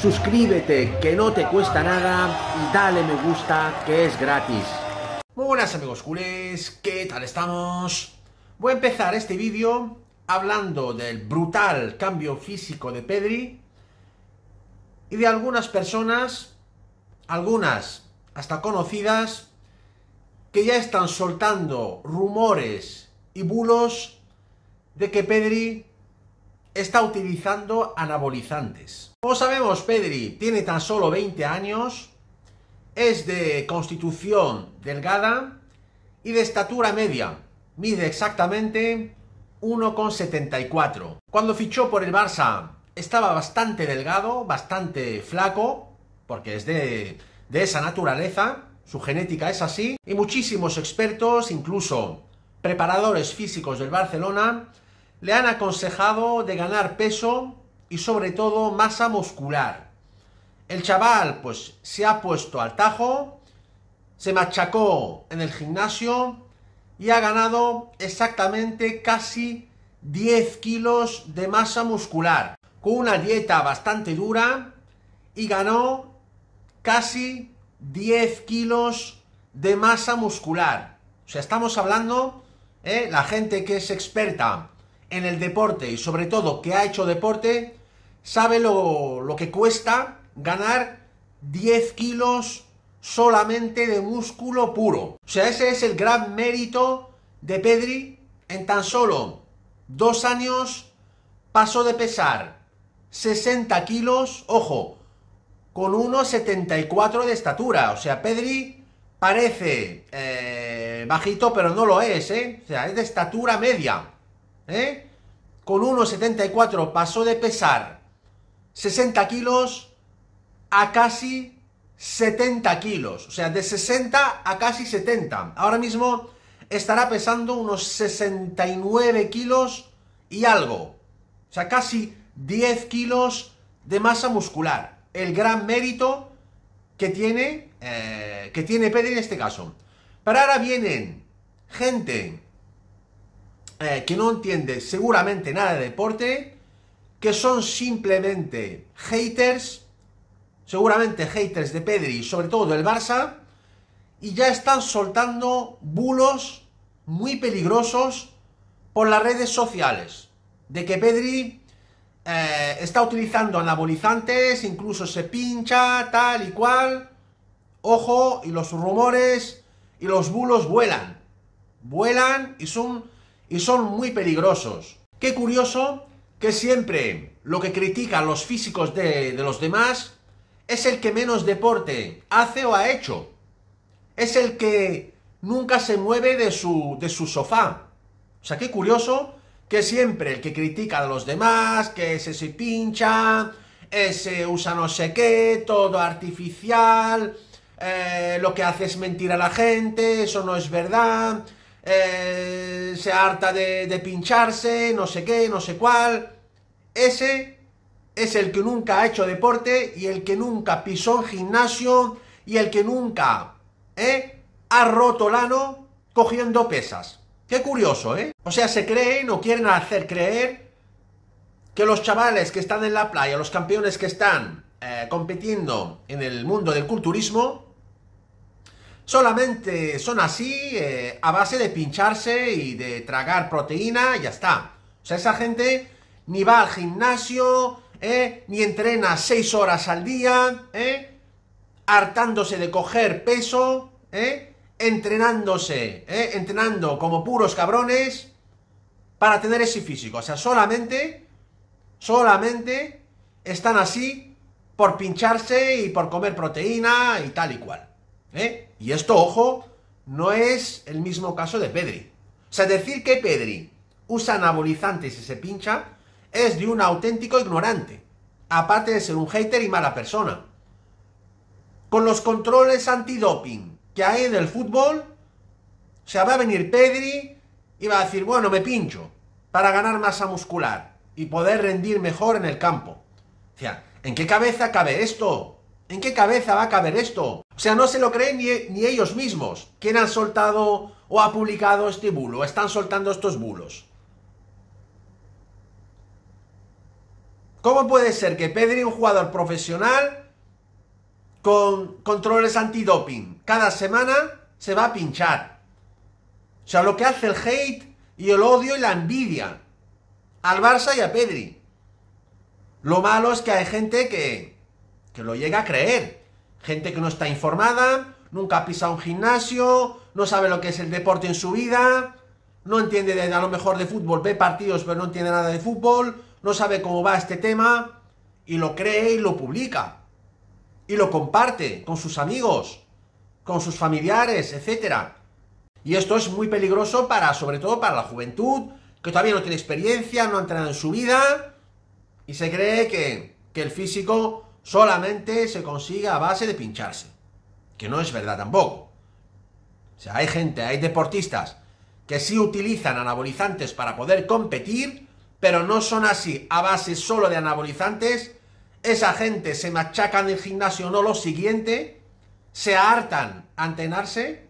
suscríbete que no te cuesta nada y dale me gusta que es gratis. Muy buenas amigos culés, ¿qué tal estamos? Voy a empezar este vídeo hablando del brutal cambio físico de Pedri y de algunas personas, algunas hasta conocidas, que ya están soltando rumores y bulos de que Pedri está utilizando anabolizantes. Como sabemos, Pedri tiene tan solo 20 años, es de constitución delgada y de estatura media. Mide exactamente 1,74. Cuando fichó por el Barça estaba bastante delgado, bastante flaco, porque es de, de esa naturaleza, su genética es así, y muchísimos expertos, incluso preparadores físicos del Barcelona, le han aconsejado de ganar peso y sobre todo masa muscular. El chaval pues se ha puesto al tajo, se machacó en el gimnasio y ha ganado exactamente casi 10 kilos de masa muscular, con una dieta bastante dura y ganó casi 10 kilos de masa muscular. O sea, estamos hablando, ¿eh? la gente que es experta en el deporte y sobre todo que ha hecho deporte, sabe lo, lo que cuesta ganar 10 kilos solamente de músculo puro. O sea, ese es el gran mérito de Pedri. En tan solo dos años pasó de pesar 60 kilos, ojo, con 1,74 de estatura. O sea, Pedri parece eh, bajito, pero no lo es, ¿eh? O sea, es de estatura media. ¿Eh? Con 1,74 pasó de pesar 60 kilos a casi 70 kilos. O sea, de 60 a casi 70. Ahora mismo estará pesando unos 69 kilos y algo. O sea, casi 10 kilos de masa muscular. El gran mérito que tiene, eh, que tiene Pedri en este caso. Pero ahora vienen gente eh, que no entiende seguramente nada de deporte, que son simplemente haters, seguramente haters de Pedri, sobre todo del Barça, y ya están soltando bulos muy peligrosos por las redes sociales, de que Pedri eh, está utilizando anabolizantes, incluso se pincha, tal y cual. Ojo, y los rumores y los bulos vuelan. Vuelan y son y son muy peligrosos. Qué curioso que siempre lo que critican los físicos de, los demás es el que menos deporte hace o ha hecho. Es el que nunca se mueve de su, de su sofá. O sea, qué curioso que siempre el que critica a los demás, que ese se pincha, ese usa no sé qué, todo artificial, eh, lo que hace es mentir a la gente, eso no es verdad, eh, se harta de, pincharse, no sé qué, no sé cuál. Ese es el que nunca ha hecho deporte y el que nunca pisó en gimnasio y el que nunca ¿eh? ha roto lano cogiendo pesas. Qué curioso, ¿eh? O sea, se creen o quieren hacer creer que los chavales que están en la playa, los campeones que están eh, compitiendo en el mundo del culturismo, solamente son así eh, a base de pincharse y de tragar proteína y ya está. O sea, esa gente ni va al gimnasio, eh, ni entrena seis horas al día, eh, hartándose de coger peso, entrenándose, entrenando como puros cabrones para tener ese físico. O sea, solamente, solamente están así por pincharse y por comer proteína y tal y cual. ¿Eh? Y esto, ojo, no es el mismo caso de Pedri. O sea, decir que Pedri usa anabolizantes y se pincha es de un auténtico ignorante. Aparte de ser un hater y mala persona. Con los controles antidoping que hay en el fútbol, o sea, va a venir Pedri y va a decir, bueno, me pincho para ganar masa muscular y poder rendir mejor en el campo. O sea, ¿en qué cabeza cabe esto? ¿En qué cabeza va a caber esto? O sea, no se lo creen ni, ellos mismos. ¿Quién ha soltado o ha publicado este bulo? Están soltando estos bulos. ¿Cómo puede ser que Pedri, un jugador profesional, con controles antidoping, cada semana se va a pinchar? O sea, lo que hace el hate y el odio y la envidia al Barça y a Pedri. Lo malo es que hay gente que, que lo llega a creer. Gente que no está informada, nunca ha pisado un gimnasio, no sabe lo que es el deporte en su vida, no entiende de, a lo mejor de fútbol, ve partidos pero no entiende nada de fútbol, no sabe cómo va este tema y lo cree y lo publica y lo comparte con sus amigos, con sus familiares, etcétera. Y esto es muy peligroso para, sobre todo para la juventud, que todavía no tiene experiencia, no ha entrenado en su vida y se cree que, que el físico solamente se consigue a base de pincharse. Que no es verdad tampoco. O sea, hay gente, hay deportistas que sí utilizan anabolizantes para poder competir, pero no son así a base solo de anabolizantes. Esa gente se machaca en el gimnasio, no lo siguiente, se hartan a entrenarse,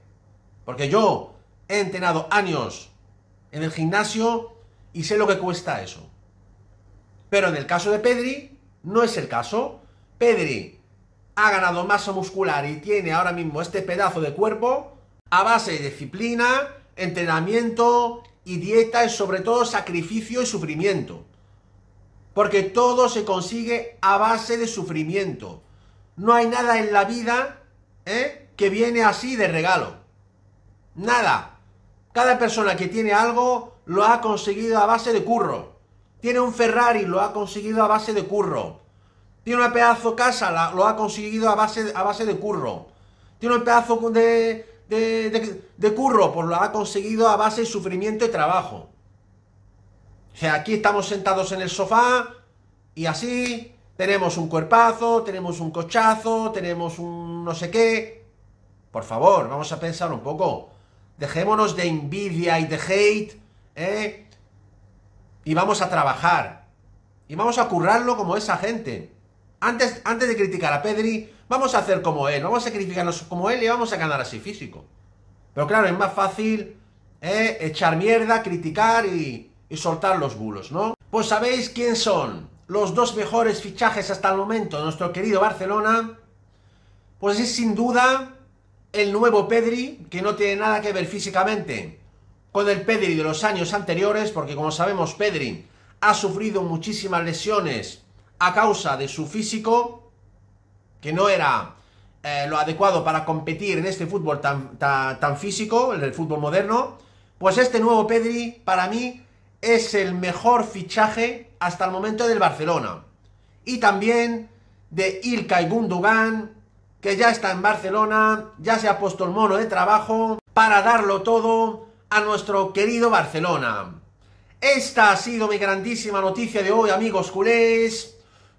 porque yo he entrenado años en el gimnasio y sé lo que cuesta eso. Pero en el caso de Pedri, no es el caso. Pedri ha ganado masa muscular y tiene ahora mismo este pedazo de cuerpo a base de disciplina, entrenamiento y dieta y sobre todo sacrificio y sufrimiento. Porque todo se consigue a base de sufrimiento. No hay nada en la vida ¿eh? que viene así de regalo. Nada. Cada persona que tiene algo lo ha conseguido a base de curro. Tiene un Ferrari, lo ha conseguido a base de curro. Tiene una pedazo casa, lo ha conseguido a base, a base de curro. Tiene un pedazo de, de, curro, pues lo ha conseguido a base de sufrimiento y trabajo. O sea, aquí estamos sentados en el sofá y así tenemos un cuerpazo, tenemos un cochazo, tenemos un no sé qué. Por favor, vamos a pensar un poco. Dejémonos de envidia y de hate, ¿eh? Y vamos a trabajar. Y vamos a currarlo como esa gente. Antes, antes de criticar a Pedri, vamos a hacer como él, vamos a sacrificarnos como él y vamos a ganar así físico. Pero claro, es más fácil eh, echar mierda, criticar y, y soltar los bulos, ¿no? Pues sabéis quién son los dos mejores fichajes hasta el momento de nuestro querido Barcelona. Pues es sin duda el nuevo Pedri, que no tiene nada que ver físicamente con el Pedri de los años anteriores, porque como sabemos Pedri ha sufrido muchísimas lesiones a causa de su físico, que no era eh, lo adecuado para competir en este fútbol tan, físico, en el fútbol moderno, pues este nuevo Pedri, para mí, es el mejor fichaje hasta el momento del Barcelona. Y también de Ilkay Gundogan, que ya está en Barcelona, ya se ha puesto el mono de trabajo para darlo todo a nuestro querido Barcelona. Esta ha sido mi grandísima noticia de hoy, amigos culés.